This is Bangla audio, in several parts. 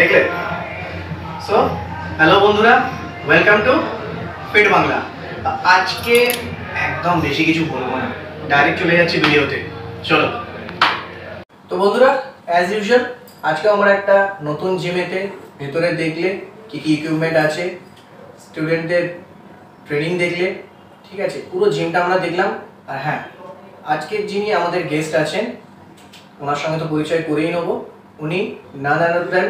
দেখলে? সো হ্যালো বন্ধুরা ওয়েলকাম টু ফিট বাংলা আজকে একদম বেশি কিছু বলব না ডাইরেক্ট চলে যাচ্ছি ভিডিওতে। চলো। তো বন্ধুরা অ্যাজ ইউজুয়াল আজকে আমরা একটা নতুন জিমেতে ভেতরে দেখলে কি কি ইকুইপমেন্ট আছে স্টুডেন্টদের ট্রেনিং দেখলে, ঠিক আছে? পুরো জিমটা আমরা দেখলাম। আর হ্যাঁ আজকের যিনি আমাদের গেস্ট আছেন, ওনার সঙ্গে তো পরিচয় করেই নেব। উনি নানা দেন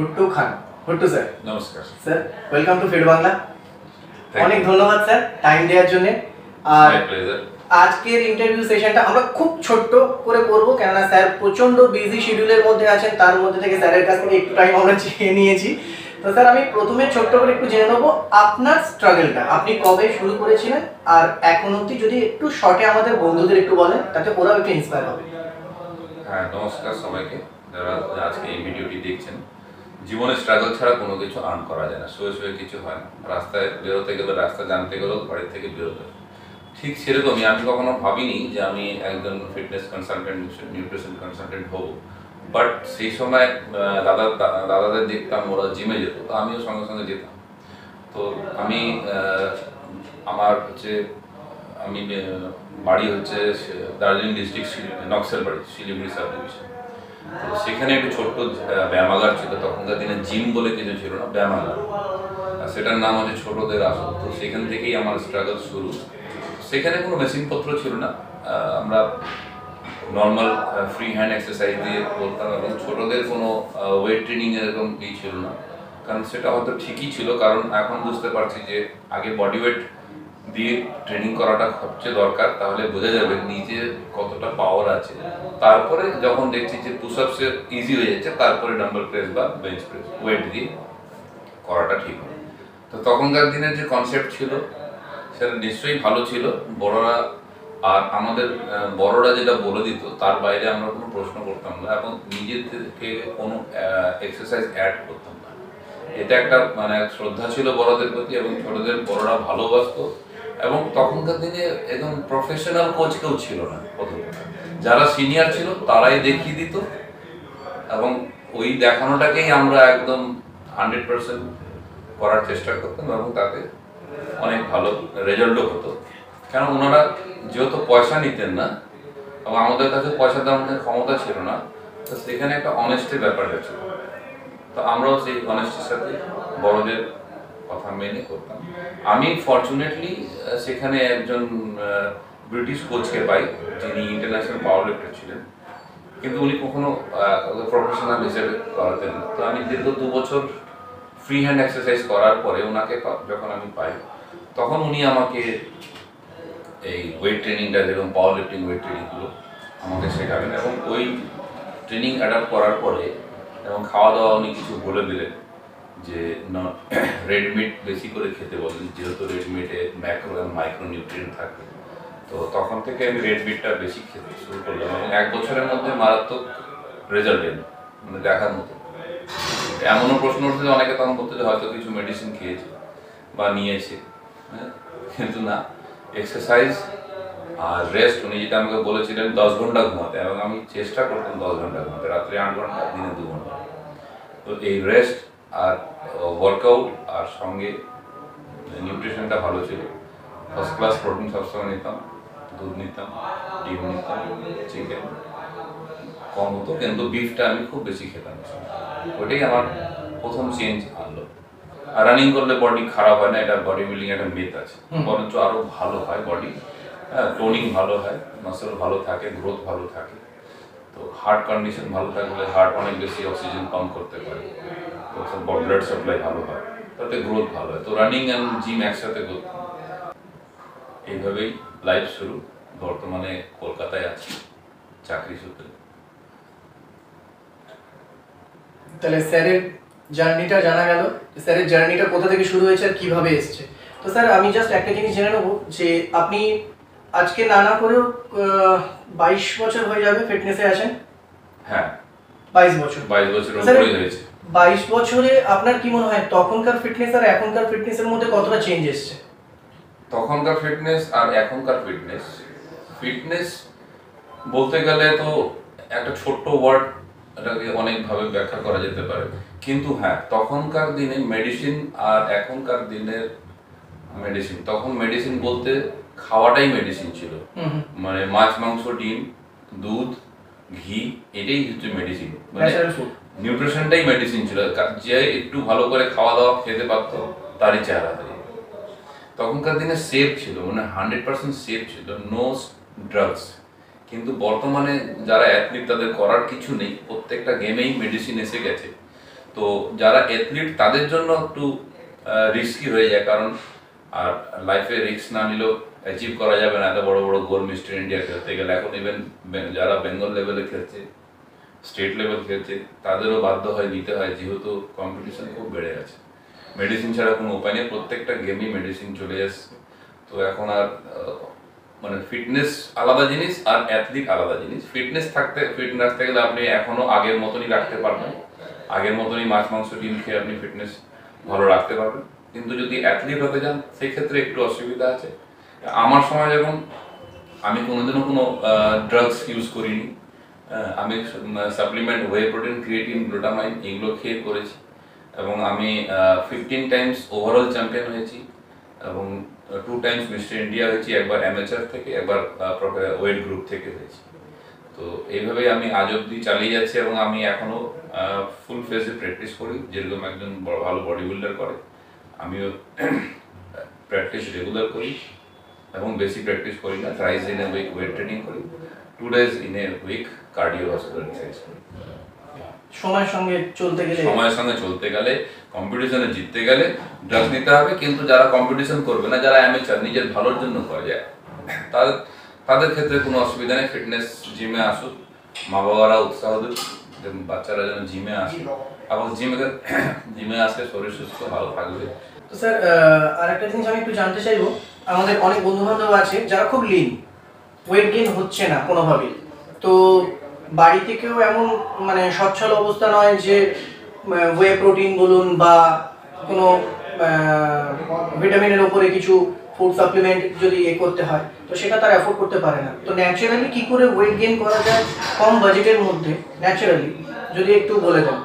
হুট্টু খান। হুট্টু স্যার। নমস্কার sir. Welcome to fit Bangla অনেক ধন্যবাদ স্যার টাইম দেওয়ার জন্য। আর আজকের ইন্টারভিউ সেশনটা আমরা খুব ছোট্ট করে করব কেননা স্যার প্রচণ্ড বিজি শিডিউলের মধ্যে আছেন তার মধ্যে থেকে স্যারের কাছ থেকে একটু টাইম আমরা চেয়ে নিয়েছি। তো স্যার আমি প্রথমে ছোট্ট করে একটু জেনে নেব আপনার স্ট্রাগলটা আপনি কবে শুরু করেছিলেন? আর এখন অবধি যদি একটু শর্টে আমাদের বন্ধুদের একটু বলেন তাতে ওরাও একটু ইন্সপায়ার হবে। হ্যাঁ নমস্কার সবাইকে যারা আজকে এই ভিডিওটি দেখছেন। জীবনে স্ট্রাগল ছাড়া কোনো কিছু আর্ন করা যায় না। শুয়ে শুয়ে কিছু হয় না। রাস্তায় বেরোতে গেলে, রাস্তা জানতে গেলেও বাড়ি থেকে বেরোতে ঠিক সেরকমই আমি কখনো ভাবিনি যে আমি একজন ফিটনেস কনসালটেন্ট নিউট্রিশন কনসালটেন্ট হব। বাট সেই সময় দাদা, দাদাদের দেখতাম, ওরা জিমে যেত, তো আমিও সঙ্গে সঙ্গে যেতাম। তো আমি আমার হচ্ছে, আমি বাড়ি হচ্ছে দার্জিলিং ডিস্ট্রিক্ট নকশাল বাড়ি শিলিগুড়ি সাব ডিভিশন সেখানে একটু ছোট্ট ব্যায়ামাগার ছিল, তখনকার দিনে জিম বলে কিছু ছিল না, ব্যায়ামাগার। সেটার নাম হচ্ছে ছোটদের আসল। তো সেখান থেকেই আমার স্ট্রাগল শুরু। সেখানে কোনো মেশিনপত্র ছিল না। আমরা নর্মাল ফ্রি হ্যান্ড এক্সারসাইজ দিয়ে করতাম এবং ছোটদের কোনো ওয়েট ট্রেনিং এরকম এই ছিল না। কারণ সেটা হয়তো ঠিকই ছিল, কারণ এখন বুঝতে পারছি যে আগে বডি ওয়েট দিয়ে ট্রেনিং করাটা সবচেয়ে দরকার, তাহলে বোঝা যাবে নিজে কতটা পাওয়ার আছে। তারপরে যখন দেখছি যে পুশআপসে ইজি হয়ে যাচ্ছে, তারপরে ডাম্বল প্রেস বা বেঞ্চ প্রেস ওয়েট দিয়ে করাটা ঠিক হবে। তো তখনকার দিনের যে কনসেপ্ট ছিল, সেটা নিশ্চয়ই ভালো ছিল। বড়রা আর আমাদের বড়রা যেটা বলে দিত, তার বাইরে আমরা কোনো প্রশ্ন করতাম না এবং নিজের থেকে কোনো এক্সারসাইজ অ্যাড করতাম না। এটা একটা মানে শ্রদ্ধা ছিল বড়দের প্রতি এবং ছোটদের, বড়রা ভালোবাসতো। এবং তখনকার দিনে একদম প্রফেশনাল কোচ কেউ ছিল না যারা সিনিয়র ছিল, তারাই দেখিয়ে দিত এবং ওই দেখানোটাকেই আমরা একদম হান্ড্রেড পার্সেন্ট করার চেষ্টা করতাম এবং তাতে অনেক ভালো রেজাল্টও হতো। কেন ওনারা যেহেতু পয়সা নিতেন না, এবং আমাদের কাছে পয়সা দেওয়ার ক্ষমতা ছিল না, তো সেখানে একটা অনেস্টের ব্যাপার হয়েছিল। তো আমরাও সেই অনেস্টের সাথে বড়দের কথা মেনে করতাম। আমি ফর্চুনেটলি সেখানে একজন ব্রিটিশ কোচকে পাই, যিনি ইন্টারন্যাশনাল পাওয়ার লিফটার ছিলেন। কিন্তু উনি কখনো প্রফেশনাল হিসেবে করাতেন তো আমি দীর্ঘ দু বছর ফ্রি হ্যান্ড এক্সারসাইজ করার পরে ওনাকে যখন আমি পাই, তখন উনি আমাকে এই ওয়েট ট্রেনিংটা যেরকম পাওয়ার লিফটিং ওয়েট ট্রেনিংগুলো আমাকে শেখাবেন। এবং ওই ট্রেনিং অ্যাডাপ্ট করার পরে, এবং খাওয়া দাওয়া উনি কিছু বলে দিলেন। যে রেড মিট বেশি করে খেতে বলেন যেহেতু রেড মিটে ম্যাক্রো এবং মাইক্রো নিউট্রিয়েন্ট থাকে। তো তখন থেকে আমি রেড মিটটা বেশি খেতে শুরু করলাম এবং এক বছরের মধ্যে মারাত্মক রেজাল্ট এলো মানে দেখার মতো। এমনও প্রশ্ন উঠছে যে, অনেকে তখন বলতে যে, হয়তো কিছু মেডিসিন খেয়েছে বা নিয়েছে। হ্যাঁ? কিন্তু না এক্সারসাইজ আর রেস্ট উনি যেটা আমাকে বলেছিলেন, দশ ঘণ্টা ঘুমাতে। এবং আমি চেষ্টা করতাম দশ ঘণ্টা ঘুমাতে, রাত্রে আট ঘণ্টা, দিনে দু ঘণ্টা। তো এই রেস্ট আর ওয়ার্কআউট আর সঙ্গে নিউট্রিশনটা ভালো ছিল। ফার্স্ট ক্লাস প্রোটিন সবসময় নিতাম দুধ নিতাম ডিম নিতাম চিকেন কম হতো কিন্তু বিফটা আমি খুব বেশি খেতাম। ওইটাই আমার প্রথম চেঞ্জ আনলো। আর রানিং করলে বডি খারাপ হয় না এটা বডি বিল্ডিং একটা মেথ আছে। বরঞ্চ আরও ভালো হয় বডি হ্যাঁ টোনিং ভালো হয় মাসেল ভালো থাকে গ্রোথ ভালো থাকে। তো হার্ট কন্ডিশন ভালো থাকলে হার্ট অনেক বেশি অক্সিজেন পাম্প করতে পারে। তো ব্লাড সাপ্লাই ভালো হয়। তাতে গ্রোথ ভালো হয়। তো রানিং অ্যান্ড জিম একসাথে এইভাবেই লাইফ শুরু। বর্তমানে কলকাতায় আছি চাকরি সূত্রে। তাহলে স্যারের জার্নিটা জানা গেল। স্যারের জার্নিটা কোথা থেকে শুরু হয়েছে আর কীভাবে এসছে? তো স্যার আমি জাস্ট একটা জিনিস জেনে নেব যে আপনি আজকে নানা করেও বাইশ বছর হয়ে যাবে ফিটনেসে আছেন। হ্যাঁ। বাইশ বছর। বাইশ উপরেই হয়েছে। বাইশ বছরে আপনার কি মনে হয় তখনকার ফিটনেস আর এখনকার ফিটনেসের মধ্যে কতটা চেঞ্জ এসছে? তখনকার ফিটনেস আর এখনকার ফিটনেস ফিটনেস বলতে গেলে তো একটা ছোট্ট ওয়ার্ড এটাকে অনেকভাবে ব্যাখ্যা করা যেতে পারে। কিন্তু হ্যাঁ তখনকার দিনে মেডিসিন আর এখনকার দিনের মেডিসিন তখন মেডিসিন বলতে খাওয়াটাই মেডিসিন ছিল। মানে মাছ মাংস ডিম দুধ ঘি এটাই হচ্ছে মেডিসিন মানে নিউট্রিশনটাই মেডিসিন ছিল। যে একটু ভালো করে খাওয়া দাওয়া খেতে পারতো, তারই চেহারা যেত। তখনকার দিনে সেফ ছিল মানে হান্ড্রেড পার্সেন্ট সেফ ছিল নো ড্রাগস কিন্তু বর্তমানে যারা অ্যাথলিট তাদের করার কিছু নেই। প্রত্যেকটা গেমেই মেডিসিন এসে গেছে। তো যারা অ্যাথলিট তাদের জন্য একটু রিস্কি হয়ে যায়। কারণ, আর লাইফে রিস্ক না নিলেও অ্যাচিভ করা যাবে না। এত বড় বড় গোল মিস্টার ইন্ডিয়া খেলতে গেলে। এখন ইভেন যারা বেঙ্গল লেভেলে খেলছে স্টেট লেভেল খেলছে তাদেরও বাধ্য হয়, নিতে হয়, যেহেতু কম্পিটিশন খুব বেড়ে গেছে। মেডিসিন ছাড়া কোনো উপায় নেই, প্রত্যেকটা গেমই মেডিসিন চলে এসছে। তো এখন আর মানে ফিটনেস আলাদা জিনিস আর অ্যাথলিট আলাদা জিনিস। ফিটনেস থাকতে ফিট গেলে আপনি এখনও আগের মতনই রাখতে পারবেন। আগের মতনই মাছ, মাংস, ডিম খেয়ে আপনি ফিটনেস ভালো রাখতে পারবেন। কিন্তু যদি অ্যাথলিট হতে যান, সেক্ষেত্রে একটু অসুবিধা আছে। আমার সময় যখন আমি কোনোদিনও কোনো ড্রাগস ইউজ করিনি। আমি supplement whey protein creatine glutamine এগুলো খেয়ে করেছি এবং আমি ফিফটিন টাইমস ওভারঅল চ্যাম্পিয়ন হয়েছি এবং টু টাইমস মিস্টার ইন্ডিয়া হয়েছি, একবার অ্যামেচার থেকে, একবার ওয়েট গ্রুপ থেকে হয়েছি। তো এইভাবেই আমি আজ অব্দি চালিয়ে যাচ্ছি এবং আমি এখনও ফুল ফেসে প্র্যাকটিস করি, যেরকম একজন ভালো বডি বিল্ডার করে। আমিও প্র্যাকটিস রেগুলার করি এবং বেশি প্র্যাকটিস করি না thrice in a week weight training করি। Two days in a week cardiovascular exercise করি সময়ের সঙ্গে চলতে গেলে সময়ের সঙ্গে চলতে গেলে কম্পিটিশনে জিততে গেলে ড্রাগস নিতে হবে কিন্তু যারা কম্পিটিশন করবে না যারা অ্যামেচার নিজের ভালোর জন্য করে যায় তাদের তাদের ক্ষেত্রে কোনো অসুবিধা নেই ফিটনেস জিমে আসুক মা বাবারা উৎসাহ দিক বাচ্চারা যেন জিমে আসে। এবং জিমে জিমে আসে শরীর সুস্থ ভালো থাকবে। তো স্যার আর একটা জিনিস আমি একটু জানতে চাইব আমাদের অনেক বন্ধু বান্ধব আছে যারা খুব লিন ওয়েট গেইন হচ্ছে না কোনোভাবেই। তো বাড়ি থেকেও এমন মানে সচ্ছল অবস্থা নয় যে ওয়ে প্রোটিন বলুন বা কোনো ভিটামিনের ওপরে কিছু ফুড সাপ্লিমেন্ট যদি এ করতে হয়, তো সেটা তারা অ্যাফোর্ড করতে পারে না। তো ন্যাচারালি কি করে ওয়েট গেইন করা যায় কম বাজেটের মধ্যে? ন্যাচারালি যদি একটু বলে দেন।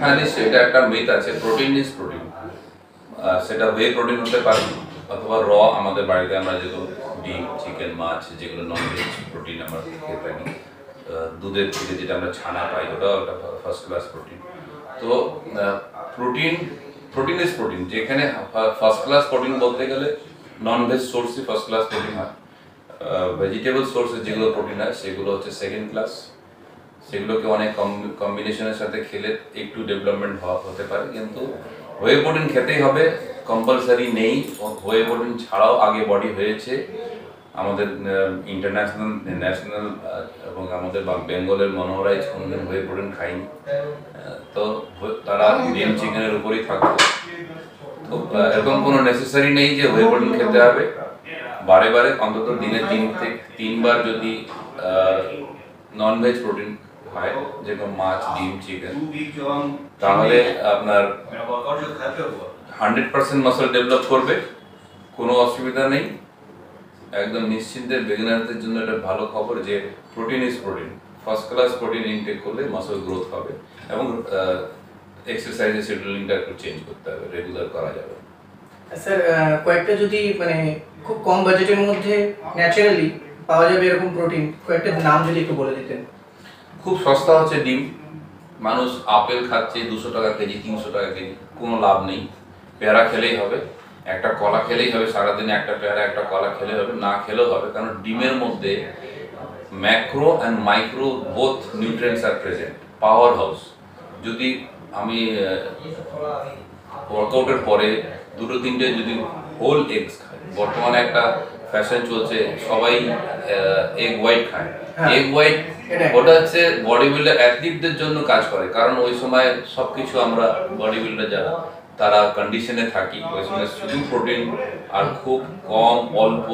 হ্যাঁ নিশ্চয়ই, এটা একটা মিথ আছে। প্রোটিন ইজ প্রোটিন সেটা ওয়ে প্রোটিন হতে পারে অথবা র আমাদের বাড়িতে আমরা যেহেতু ডিম চিকেন মাছ, যেগুলো নন ভেজ প্রোটিন আমরা খেয়ে থাকি দুধের থেকে যেটা আমরা ছানা পাই, ওটাও একটা ফার্স্ট ক্লাস প্রোটিন তো প্রোটিন প্রোটিন ইজ প্রোটিন যেখানে ফার্স্ট ক্লাস প্রোটিন বলতে গেলে নন ভেজ সোর্সই ফার্স্ট ক্লাস প্রোটিন হয় ভেজিটেবল সোর্সে যেগুলো প্রোটিন হয়, সেগুলো হচ্ছে সেকেন্ড ক্লাস সেগুলোকে অনেক কম্বিনেশনের সাথে খেলে একটু ডেভেলপমেন্ট হওয়া হতে পারে। কিন্তু ওয়ে প্রোটিন খেতেই হবে কম্পালসারি নেই। ওয়ে প্রোটিন ছাড়াও আগে বডি হয়েছে। আমাদের ইন্টারন্যাশনাল ন্যাশনাল এবং আমাদের বেঙ্গলের মনোহরাইজ কোনোদিন হয়ে প্রোটিন খাইনি। তো তারা ডিম চিকেনের উপরেই থাকতো। তো এরকম কোনো নেসেসারি নেই যে হয়ে প্রোটিন খেতে হবে। বারে বারে অন্তত দিনে তিন থেকে, তিনবার যদি নন ভেজ প্রোটিন হয়, যেরকম মাছ, ডিম, চিকেন, তাহলে আপনার হান্ড্রেড পার্সেন্ট মাসল ডেভেলপ করবে, কোনো অসুবিধা নেই। একদম নিশ্চিন্তে বিগিনারদের জন্য একটা ভালো খবর যে protein is protein first class protein intake করলে মাসল গ্রোথ হবে এবং এক্সারসাইজের শিডিউলিংটা একটু চেঞ্জ করতে হবে রেগুলার করা যাবে। স্যার কয়েকটা যদি মানে খুব কম বাজেটের মধ্যে ন্যাচারালি পাওয়া যাবে এরকম প্রোটিন কয়েকটা নাম যদি একটু বলে দিতেন। খুব সস্তা হচ্ছে ডিম। মানুষ আপেল খাচ্ছে দুশো টাকা কেজি তিনশো টাকা কেজি কোনো লাভ নেই। পেয়ারা খেলেই হবে। একটা কলা খেলেই হবে সারাদিনে একটা পেয়ারা একটা কলা খেলে হবে না খেলেও হবে কারণ ডিমের মধ্যে macro and micro both nutrients are present power house যদি আমি ওয়ার্কআউটের পরে দুটো তিনটে যদি হোল এগস খাই বর্তমানে একটা ফ্যাশন চলছে সবাই এগ হোয়াইট খায়। হ্যাঁ। এগ হোয়াইট ওটা হচ্ছে বডি বিল্ডার অ্যাথলিটদের জন্য কাজ করে কারণ ওই সময় সবকিছু আমরা বডি বিল্ডার যারা তারা কন্ডিশনে থাকি। ওই শুধু প্রোটিন আর খুব কম, অল্প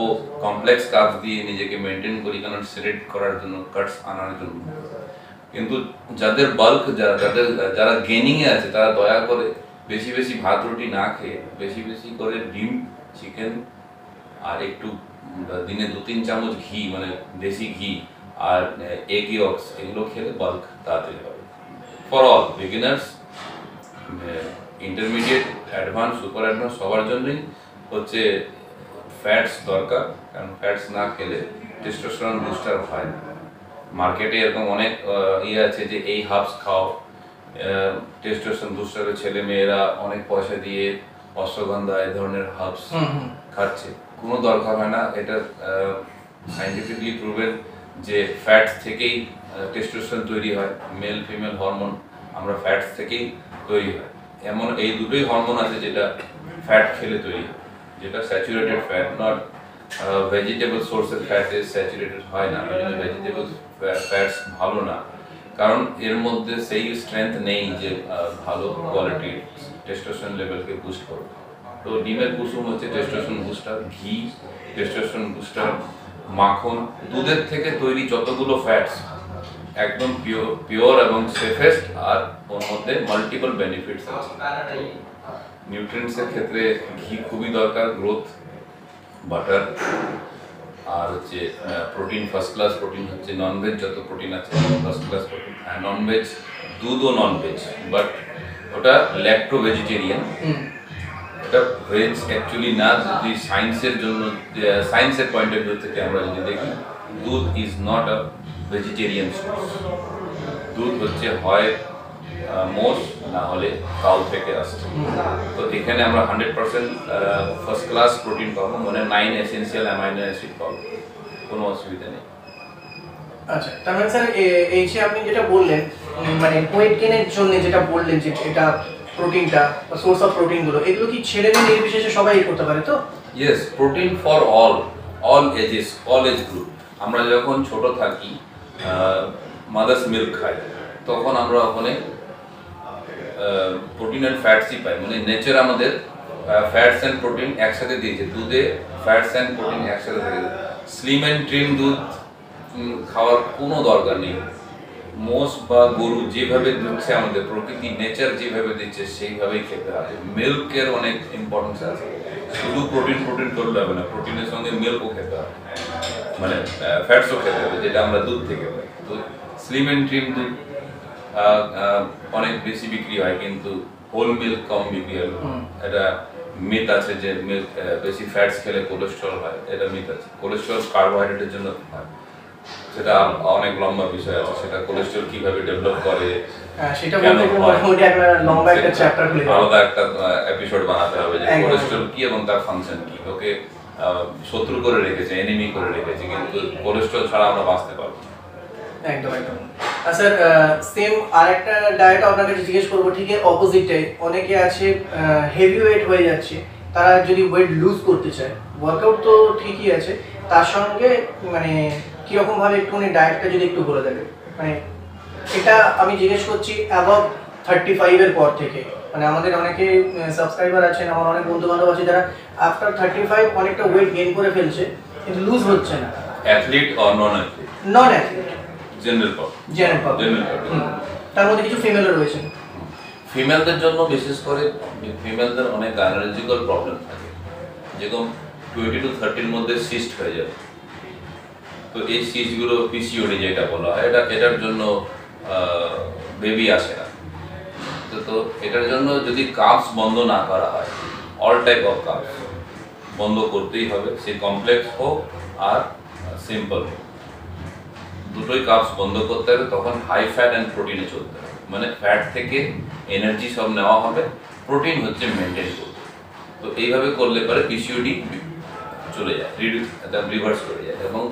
কমপ্লেক্স কাজ দিয়ে নিজেকে মেনটেন করি, কারণ সেলেক্ট করার জন্য কাটস আনার জন্য। কিন্তু যাদের বাল্ক যারা যাদের, যারা গেনিং এ আছে, তারা দয়া করে বেশি বেশি ভাত রুটি না খেয়ে, বেশি বেশি করে ডিম চিকেন আর একটু, দিনে দু তিন চামচ ঘি মানে দেশি ঘি আর এগ ইয়ক্স এগুলো খেলে বাল্ক তাড়াতাড়ি হবে। For all beginners intermediate advance super advance সবার জন্যই হচ্ছে ফ্যাটস দরকার কারণ ফ্যাটস না খেলে টেস্টোস্টেরন বুস্টার হয় না। মার্কেটে এরকম অনেক ইয়ে আছে যে এই হাবস খাও টেস্টোস্টেরন বুস্টারের ছেলে মেয়েরা অনেক পয়সা দিয়ে অশ্বগন্ধা এই ধরনের হাবস। খাচ্ছে। কোনো দরকার হয় না এটা সাইন্টিফিকলি প্রুভেন যে ফ্যাটস থেকেই টেস্টোস্টেরন তৈরি হয় মেল ফিমেল হরমোন আমরা ফ্যাটস থেকেই তৈরি হয়। এমন এই দুটোই হরমোন আছে যেটা ফ্যাট খেলে তৈরি, যেটা স্যাচুরেটেড ফ্যাট নট ভেজিটেবল সোর্সের ফ্যাটে স্যাচুরেটেড হয় না ভেজিটেবল ফ্যাটস ভালো না। কারণ এর মধ্যে সেই স্ট্রেংথ নেই যে ভালো কোয়ালিটির টেস্টোস্টেরন লেভেলকে বুস্ট করবে। তো ডিমের কুসুম হচ্ছে টেস্টোস্টেরন বুস্টার ঘি টেস্টোস্টেরন বুস্টার মাখন, দুধের থেকে তৈরি যতগুলো ফ্যাটস একদম পিওর পিওর এবং সেফেস্ট আর ওর মধ্যে মাল্টিপল বেনিফিটস আছে। নিউট্রিয়েন্টসের ক্ষেত্রে ঘি খুবই দরকার গ্রোথ বাটার আর হচ্ছে প্রোটিন ফার্স্ট ক্লাস প্রোটিন হচ্ছে ননভেজ যত প্রোটিন আছে ফার্স্ট ক্লাস প্রোটিন আর ননভেজ দুধও ননভেজ বাট ওটা ল্যাক্টো ভেজিটেরিয়ান। এটা ভেজ অ্যাকচুয়ালি না যদি সায়েন্সের জন্য সায়েন্সের পয়েন্ট অফ ভিউ থেকে আমরা যদি দেখি দুধ is not a vegetarian source দুধ হচ্ছে হয় মোষ না হলে কাউ থেকে আসছে। তো এখানে আমরা hundred percent first class protein পাবো মানে নাইন এসেন্সিয়াল অ্যামাইনো অ্যাসিড পাবো। কোনো অসুবিধা নেই। আচ্ছা তার মানে স্যার এই যে আপনি যেটা বললেন মানে ওয়েট গেনের জন্য যেটা বললেন যে এটা প্রোটিনটা বা সোর্স অফ প্রোটিনগুলো এগুলো কি ছেলে মেয়ে নির্বিশেষে সবাই করতে পারে তো? Yes protein for all all ages all age group আমরা যখন ছোট থাকি মাদার্স মিল্ক খাই তখন আমরা ওখানে প্রোটিন অ্যান্ড ফ্যাটসই পাই। মানে নেচার আমাদের ফ্যাটস অ্যান্ড প্রোটিন একসাথে দিয়েছে। দুধে ফ্যাটস অ্যান্ড প্রোটিন একসাথে থাকে। স্লিম অ্যান্ড ট্রিম দুধ খাওয়ার কোনো দরকার নেই। মোষ বা গরু যেভাবে দিচ্ছে আমাদের, প্রকৃতি নেচার যেভাবে দিচ্ছে, সেইভাবেই খেতে হবে। মিল্কের অনেক ইম্পর্টেন্স আছে। শুধু প্রোটিন প্রোটিন করলে হবে না। প্রোটিনের সঙ্গে মিল্কও খেতে হবে। মানে ফ্যাটসও খেতে হবে যেটা আমরা দুধ থেকে পাই। তো স্লিম অ্যান্ড ট্রিম দুধ অনেক বেশি বিক্রি হয় কিন্তু হোল মিল্ক কম বিক্রি হয়। এটা মিথ আছে যে মিল্ক বেশি ফ্যাটস খেলে কোলেস্ট্রল হয় এটা মিথ আছে। কোলেস্ট্রল কার্বোহাইড্রেটের জন্য হয়। সেটা অনেক লম্বা বিষয় আছে সেটা কোলেস্ট্রল কীভাবে ডেভেলপ করে হ্যাঁ, সেটা বলতে একটা লম্বা একটা চ্যাপ্টার আলাদা একটা এপিসোড বানাতে হবে যে কোলেস্ট্রল কি এবং তার ফাংশন কি। ওকে শত্রু করে রেখেছে এনিমি করে রেখেছে, কিন্তু কোলেস্ট্রল ছাড়া আমরা বাঁচতে পারব একদম একদম। স্যার সেম আর একটা ডায়েট আপনার কাছে জিজ্ঞেস করব, ঠিক অপোজিটে অনেকে আছে হেভি ওয়েট হয়ে যাচ্ছে, তারা যদি ওয়েট লুজ করতে চায় ওয়ার্কআউট তো ঠিকই আছে, তার সঙ্গে মানে কীরকমভাবে একটুখানি ডায়েটটা যদি একটু বলে দেবে মানে এটা আমি জিজ্ঞেস করছি অ্যাবভ থার্টি ফাইভের পর থেকে। মানে আমাদের অনেকে সাবস্ক্রাইবার আছেন আমার অনেক বন্ধু বান্ধব আছে যারা আফটার থার্টি ফাইভ অনেকটা ওয়েট গেইন করে ফেলছে কিন্তু লুজ হচ্ছে না। Athlete or non athlete non athlete general pub general public general public তার মধ্যে কিছু ফিমেলও রয়েছে। ফিমেলদের জন্য বিশেষ করে ফিমেলদের অনেক গাইনোলজিক্যাল প্রবলেম থাকে। যেরকম টোয়েন্টি টু থার্টির মধ্যে সিস্ট হয়ে যাবে। তো এই সিস্টগুলো পিসিওডি যেটা বলা হয় এটা এটার জন্য বেবি আসে না। তো এটার জন্য যদি কাপস বন্ধ না করা হয় অল টাইপ অফ কাপস বন্ধ করতেই হবে। সে কমপ্লেক্স হোক আর সিম্পল হোক। দুটোই কাপস বন্ধ করতে হবে, তখন হাই ফ্যাট অ্যান্ড প্রোটিনে চলতে হবে। মানে ফ্যাট থেকে এনার্জি সব নেওয়া হবে প্রোটিন হচ্ছে মেনটেন করতে তো এইভাবে করলে পরে পিসিওডি চলে যায় রিভার্স করে যায়। এবং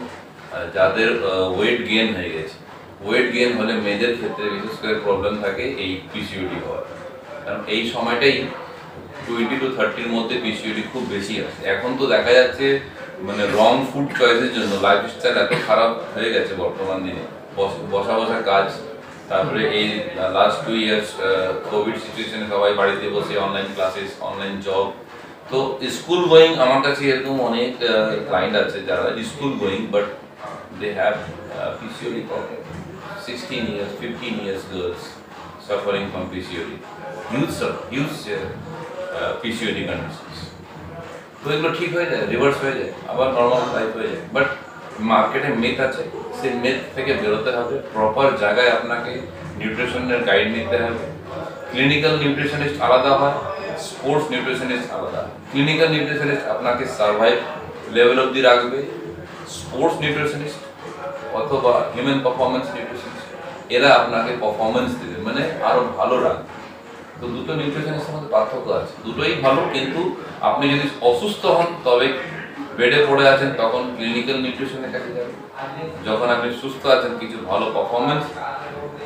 যাদের ওয়েট গেইন হয়ে গেছে ওয়েট গেইন হলে মেয়েদের ক্ষেত্রে বিশেষ করে প্রবলেম থাকে এই পিসিওডি হওয়ার। কারণ এই সময়টাই টোয়েন্টি টু থার্টির মধ্যে পিসিওডি খুব বেশি আছে। এখন তো দেখা যাচ্ছে মানে রং ফুড চয়েসের জন্য লাইফস্টাইল এত খারাপ হয়ে গেছে বর্তমান দিনে। বস- বসা বসা কাজ, তারপরে এই লাস্ট টু ইয়ার্স কোভিড সিচুয়েশনে সবাই বাড়িতে বসে অনলাইন ক্লাসেস অনলাইন জব তো স্কুল গোয়িং আমার কাছে এরকম অনেক ক্লায়েন্ট আছে যারা school going but they have PCOD problem sixteen years fifteen years girls suffering from PCOD. Huge, sub- huge uh, uh, PCOD conditions. তো এগুলো ঠিক হয়ে যায় রিভার্স হয়ে যায় আবার নর্মাল লাইফ হয়ে যায় বাট মার্কেটে মেথ আছে সেই মেথ থেকে বেরোতে হবে প্রপার জায়গায় আপনাকে নিউট্রিশনের গাইড নিতে হবে। ক্লিনিক্যাল নিউট্রিশনিস্ট আলাদা হয় স্পোর্টস নিউট্রিশনিস্ট আলাদা। ক্লিনিক্যাল নিউট্রিশনিস্ট আপনাকে সার্ভাইভ লেভেল অবধি রাখবে। স্পোর্টস নিউট্রিশনিস্ট অথবা হিউম্যান পারফরমেন্স নিউট্রিশনিস্ট এরা আপনাকে পারফরমেন্স দেবে মানে আরও ভালো রাখবে। তো দুটো নিউট্রিশনের মধ্যে পার্থক্য আছে। দুটোই ভালো, কিন্তু আপনি যদি অসুস্থ হন, তবে বেডে পড়ে আছেন, তখন ক্লিনিক্যাল নিউট্রিশনের কাছে যাবেন। যখন আপনি সুস্থ আছেন, কিছু ভালো পারফরমেন্স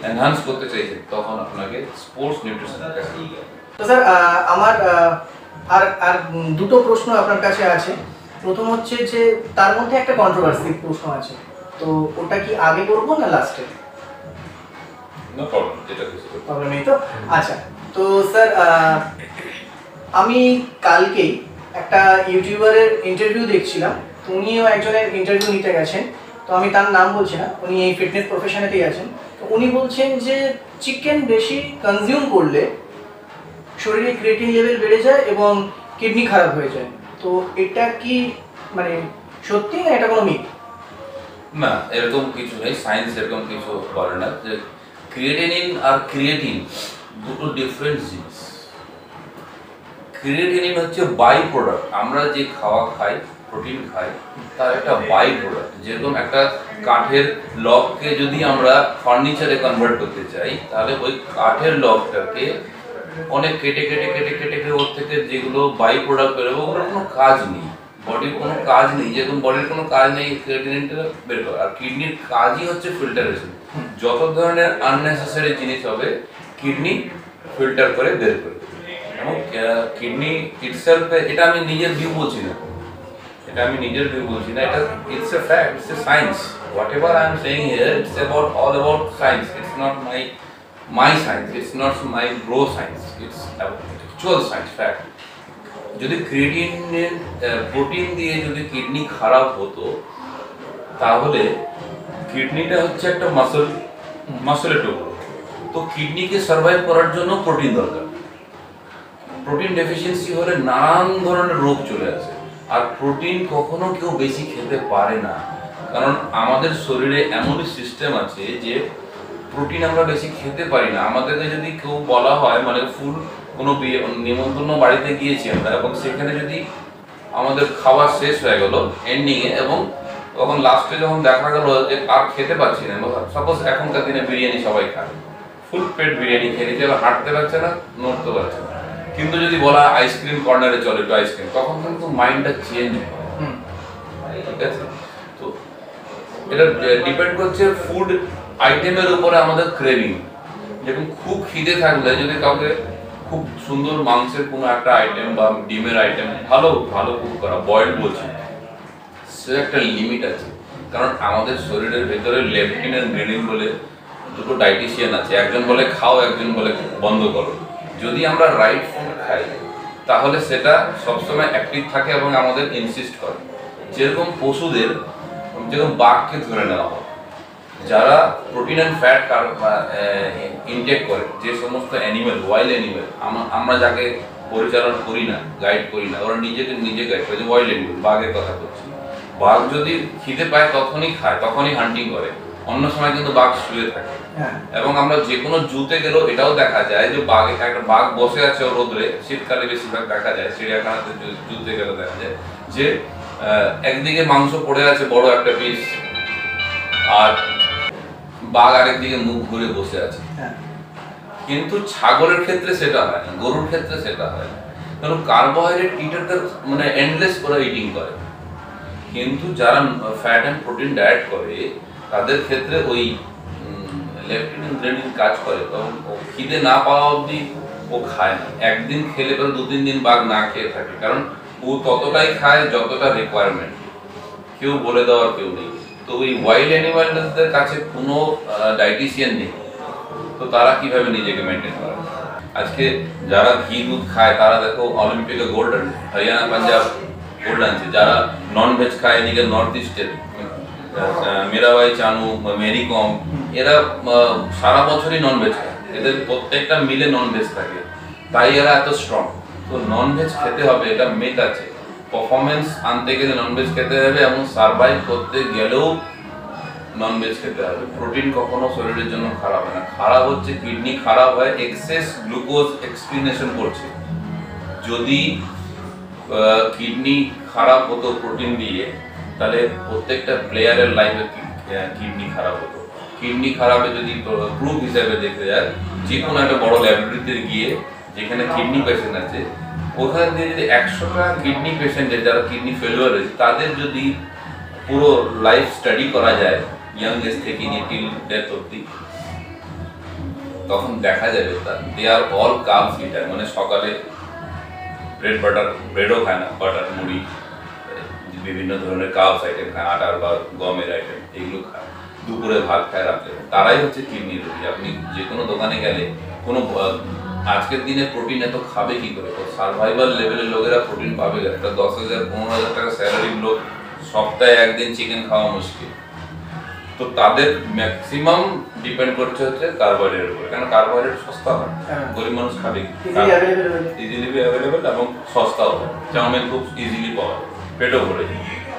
এনহান্স করতে চাইছেন, তখন আপনাকে স্পোর্টস নিউট্রিশনের কাছে স্যার আমার আর আর দুটো প্রশ্ন আপনার কাছে আছে। প্রথম হচ্ছে যে, তার মধ্যে একটা কন্ট্রোভার্সি প্রশ্ন আছে। তো ওটা কি আগে করব না লাস্টে নো প্রবলেম যেটা খুশি করতে প্রবলেম নেই তো? আচ্ছা তো স্যার আমি কালকেই একটা ইউটিউবারের ইন্টারভিউ দেখছিলাম। উনিও একজনের ইন্টারভিউ নিতে গেছেন। তো আমি তার নাম বলছি না উনি এই ফিটনেস প্রফেশনেতেই আছেন। তো উনি বলছেন যে চিকেন বেশি কনজিউম করলে শরীরে ক্রিয়েটিন লেভেল বেড়ে যায় এবং কিডনি খারাপ হয়ে যায়। তো এটা কি মানে সত্যি না এটা কোনো মিথ? না এরকম কিছু নেই সায়েন্স এরকম কিছু বলে না যে ক্রিয়েটিনিন আর ক্রিয়েটিন দুটো ডিফারেন্ট জিনিস। ক্রিয়েটিনিন হচ্ছে বাই প্রোডাক্ট আমরা যে খাওয়া খাই প্রোটিন খাই, তার একটা বাই প্রোডাক্ট যেরকম একটা কাঠের লককে যদি আমরা ফার্নিচারে কনভার্ট করতে চাই, তাহলে ওই কাঠের লকটাকে অনেক কেটে কেটে কেটে কেটে ওর থেকে যেগুলো বাই প্রোডাক্ট বেরোবে, ওগুলোর কোনো কাজ নেই। বডির কোনো কাজ নেই, যেরকম বডির কোনো কাজ নেই ক্রিয়েটিনিনটা বের করে। আর কিডনির কাজই হচ্ছে ফিল্টারেশন যত ধরনের আননেসেসারি জিনিস হবে কিডনি ফিল্টার করে বের করে দেবে। এবং কিডনি ইটসেলফ এটা আমি নিজের ভিউ বলছি না। এটা আমি নিজের ভিউ বলছি না। এটা it's a fact it's a science whatever I am saying here it's about all about science it's not my my science it's not my bro science it's actual science fact যদি ক্রিয়েটিনের প্রোটিন দিয়ে যদি কিডনি খারাপ হতো, তাহলে কিডনিটা হচ্ছে একটা মাসল মাসলের টুকরো। তো কিডনিকে সার্ভাইভ করার জন্য প্রোটিন দরকার। প্রোটিন ডেফিসিয়েন্সি হলে নানান ধরনের রোগ চলে আসে। আর প্রোটিন কখনো কেউ বেশি খেতে পারে না। কারণ আমাদের শরীরে এমনই সিস্টেম আছে যে প্রোটিন আমরা বেশি খেতে পারি না। আমাদেরকে যদি কেউ বলা হয় মানে ফুল কোনো নিমন্ত্রণ বাড়িতে গিয়েছি আমরা এবং সেখানে যদি আমাদের খাওয়া শেষ হয়ে গেল এন্ডিংয়ে এবং তখন লাস্টে যখন দেখা গেল যে আর খেতে পাচ্ছি না সাপোজ এখনকার দিনে বিরিয়ানি সবাই খায়। ফুল পেট বিরিয়ানি খেয়ে নিতে এবার হাঁটতে পারছে না নড়তে পারছে না। কিন্তু যদি বলা আইসক্রিম কর্নারে চলে একটু আইসক্রিম তখন কিন্তু মাইন্ডটা চেঞ্জ হয়। হুম। ঠিক আছে? তো এটা ডিপেন্ড করছে ফুড আইটেমের উপরে আমাদের ক্রেভিং যেরকম খুব খিদে থাকলে যদি কাউকে খুব সুন্দর মাংসের কোনো একটা আইটেম বা ডিমের আইটেম ভালো ভালো কুক করা বয়েল বলছি। সে একটা লিমিট আছে। কারণ আমাদের শরীরের ভেতরে লেপটিন অ্যান্ড গ্রেনিন বলে দুটো ডাইটিশিয়ান আছে। একজন বলে খাও, একজন বলে বন্ধ করো। যদি আমরা রাইট ফুড খাই, তাহলে সেটা সবসময় অ্যাক্টিভ থাকে এবং আমাদের ইনসিস্ট করে। যেরকম পশুদের, যেরকম বাঘকে ধরে নেওয়া হয় যারা প্রোটিন অ্যান্ড ফ্যাট ইনটেক করে যে সমস্ত অ্যানিমেল ওয়াইল্ড অ্যানিমেল আমরা যাকে পরিচালনা করি না গাইড করি না ওরা নিজেকে নিজে গাইড করে যে ওয়াইল্ড অ্যানিমেল বাঘের কথা বলছি। বাঘ যদি খিদে পায় তখনই খায় তখনই হান্টিং করে। অন্য সময় কিন্তু বাঘ শুয়ে থাকে। হ্যাঁ। এবং আমরা যে কোনো জুতে গেলেও এটাও দেখা যায় যে বাঘ একটা বাঘ বসে আছে রোদ্রে শীতকালে বেশিরভাগ দেখা যায় চিড়িয়াখানাতে জুতে গেলে দেখা যায় যে একদিকে মাংস পড়ে আছে বড় একটা পিস আর বাঘ আরেকদিকে মুখ ঘুরে বসে আছে। হ্যাঁ। কিন্তু ছাগলের ক্ষেত্রে সেটা হয় না গরুর ক্ষেত্রে সেটা হয় না। কারণ কার্বোহাইড্রেট ইটারদের মানে এন্ডলেস করে ইটিং করে। কিন্তু যারা ফ্যাট অ্যান্ড প্রোটিন ডায়েট করে তাদের ক্ষেত্রে ওই লেপটিন গ্রেনিন কাজ করে। তখন খিদে না পাওয়া অবধি ও খায় না। একদিন খেলে পরে দু তিন দিন বাঘ না খেয়ে থাকে। কারণ ও ততটাই খায় যতটা রিকোয়ারমেন্ট কেউ বলে দেওয়ার কেউ নেই। তো ওই ওয়াইল্ড অ্যানিমালদের কাছে কোনো ডাইটিশিয়ান নেই। তো তারা কীভাবে নিজেকে মেনটেন করে? আজকে যারা ঘি দুধ খায় তারা দেখো অলিম্পিকে গোল্ড আনছে হরিয়ানা পাঞ্জাব গোল্ড আনছে। যারা নন ভেজ খায় এদিকে নর্থ ইস্টের মীরাবাই চানু মেরি কম এরা আহ, সারা বছরই নন ভেজ খায়। এদের প্রত্যেকটা মিলে নন ভেজ থাকে। তাই এরা এত স্ট্রং তো নন ভেজ খেতে হবে এটা মেট আছে। পারফরমেন্স আনতে গেলে নন ভেজ খেতে হবে এবং সার্ভাইভ করতে গেলেও নন ভেজ খেতে হবে। প্রোটিন কখনো শরীরের জন্য খারাপ হয় না। খারাপ হচ্ছে কিডনি খারাপ হয় এক্সেস গ্লুকোজ এক্সক্রিনেশন করছে। যদি কিডনি খারাপ হতো প্রোটিন দিয়ে, তাহলে প্রত্যেকটা প্লেয়ারের লাইফে কিডনি খারাপ হতো। কিডনি খারাপে যদি প্রুফ হিসাবে দেখতে যায় যে কোনো একটা বড় ল্যাবরেটরিতে গিয়ে যেখানে কিডনি পেশেন্ট আছে, ওখানে দিয়ে যদি একশোটা কিডনি পেশেন্টের যারা কিডনি ফেলিওর রয়েছে, তাদের যদি পুরো লাইফ স্টাডি করা যায় ইয়াং এজ থেকে নিয়ে টিল ডেথ অব্দি তখন দেখা যাবে তার they are all cup fitter মানে সকালে ব্রেড বাটার ব্রেডও খায় না বাটার মুড়ি বিভিন্ন ধরনের কাপস আইটেম খায়, আটার বা গমের আইটেম এগুলো খায়, দুপুরে ভাত খায়, রাত্রে, তারাই হচ্ছে কিডনি রোগী, আপনি যে কোনো দোকানে গেলে কোনো আজকের দিনে প্রোটিন এত খাবে কি করে? সার্ভাইভাল লেভেলের লোকেরা প্রোটিন পাবে একটা দশ হাজার পনেরো হাজার টাকা স্যালারির লোক সপ্তাহে একদিন চিকেন খাওয়া মুশকিল। তো তাদের ম্যাক্সিমাম ডিপেন্ড করছে হচ্ছে কার্বোহাইড্রেটের উপরে। কারণ কার্বোহাইড্রেট সস্তা হয়। হ্যাঁ। গরিব মানুষ খাবে। ইজিলি অ্যাভেলেবেল এবং সস্তাও হয়। চাউমিন খুব ইজিলি পাওয়া যায়। পেটও ভরে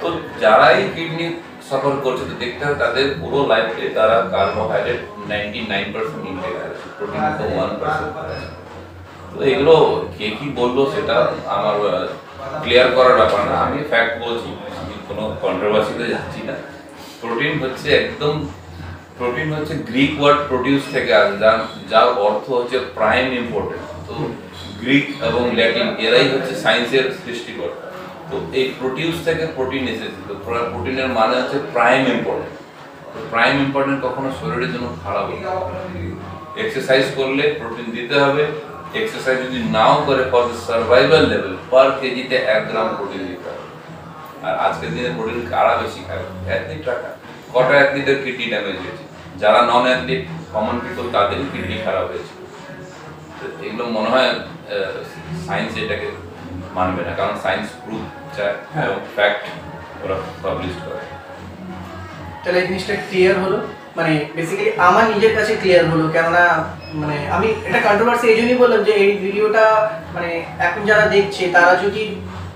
তো যারাই কিডনি সাফার করছে। তো দেখতে হবে তাদের পুরো লাইফে তারা carbohydrate ninety nine percent intake আছে প্রোটিন তো ওয়ান পার্সেন্ট তো এগুলো কে কি বলল সেটা আমার ক্লিয়ার করার ব্যাপার না। আমি ফ্যাক্ট বলছি, আমি কোনো কন্ট্রোভার্সিতে যাচ্ছি না। প্রোটিন হচ্ছে একদম প্রোটিন হচ্ছে গ্রিক ওয়ার্ড প্রোডিউস থেকে আসে যার যার অর্থ হচ্ছে প্রাইম ইম্পর্টেন্ট তো গ্রিক এবং ল্যাটিন এরাই হচ্ছে সায়েন্সের সৃষ্টিকর্তা। তো এই প্রোটিউস থেকে প্রোটিন এসেছে। তো প্রোটিনের মানে হচ্ছে প্রাইম ইম্পর্টেন্ট তো প্রাইম ইম্পর্টেন্ট কখনো শরীরের জন্য খারাপ হতে এক্সারসাইজ করলে প্রোটিন দিতে হবে। এক্সারসাইজ যদি নাও করে ফর সার্ভাইভাল লেভেল পার কেজিতে এক গ্রাম প্রোটিন দিতে হবে। আর আজকের দিনে প্রোটিন কারা বেশি খায় অ্যাথলিটরা টাকা। কটা অ্যাথলিটের কিডনি ড্যামেজ হয়েছে? যারা নন অ্যাথলিট কমন পিপল তাদের কিডনি খারাপ হয়েছে। তো এগুলো মনে হয় সায়েন্স এটাকে মানবে না কারণ সায়েন্স প্রুফ চায় এবং ফ্যাক্ট ওরা পাবলিশ করে। তাহলে এই জিনিসটা ক্লিয়ার হলো? মানে বেসিক্যালি আমার নিজের কাছে ক্লিয়ার হলো কেননা মানে আমি এটা কন্ট্রোভার্সি এই জন্যই বললাম যে এই ভিডিওটা মানে এখন যারা দেখছে তারা যদি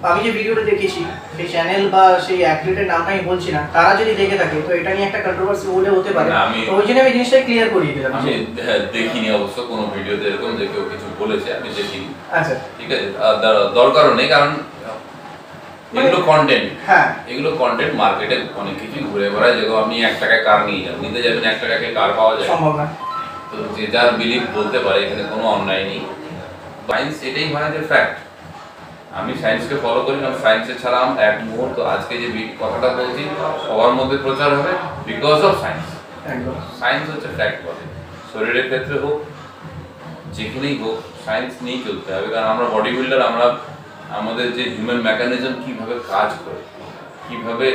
আমি যে ভিডিওটা দেখেছি সেই চ্যানেল বা সেই অ্যাথলিটের নামটা আমি বলছি না তারা যদি দেখে থাকে তো এটা নিয়ে একটা কন্ট্রোভার্সি বলে হতে পারে। আমি- তো ওই জন্য আমি জিনিসটাই ক্লিয়ার করিয়ে দিলাম। আমি হ্যাঁ, দেখিনি অবশ্য কোনো ভিডিওতে এরকম যে কেউ কিছু বলেছে আমি দেখিনি। আচ্ছা। ঠিক আছে? দরকারও নেই কারণ এগুলো কন্টেন্ট হ্যাঁ। এগুলো কন্টেন্ট মার্কেটে অনেক কিছু ঘুরে বেড়ায় যেগুলো আপনি এক টাকায় কার নিয়ে যান নিতে যাবেন এক টাকাকে কার পাওয়া যায়। সম্ভব না। তো যে যার বিলিভ বলতে পারে এখানে কোনো অন্যায় নেই। সায়েন্স এটাই মানে যে ফ্যাক্ট আমি সায়েন্সকে ফলো করি কারণ সায়েন্সে ছাড়া আমি এক মুহূর্ত আজকে যে বি- কথাটা বলছি সবার মধ্যে প্রচার হবে বিকজ অফ সায়েন্স সায়েন্স হচ্ছে ফ্যাক্ট বলে শরীরের ক্ষেত্রে হোক যেখানেই হোক সায়েন্স নিয়েই চলতে হবে। কারণ আমরা বডি বিল্ডার আমরা আমাদের যে হিউম্যান মেকানিজম কীভাবে কাজ করে কীভাবে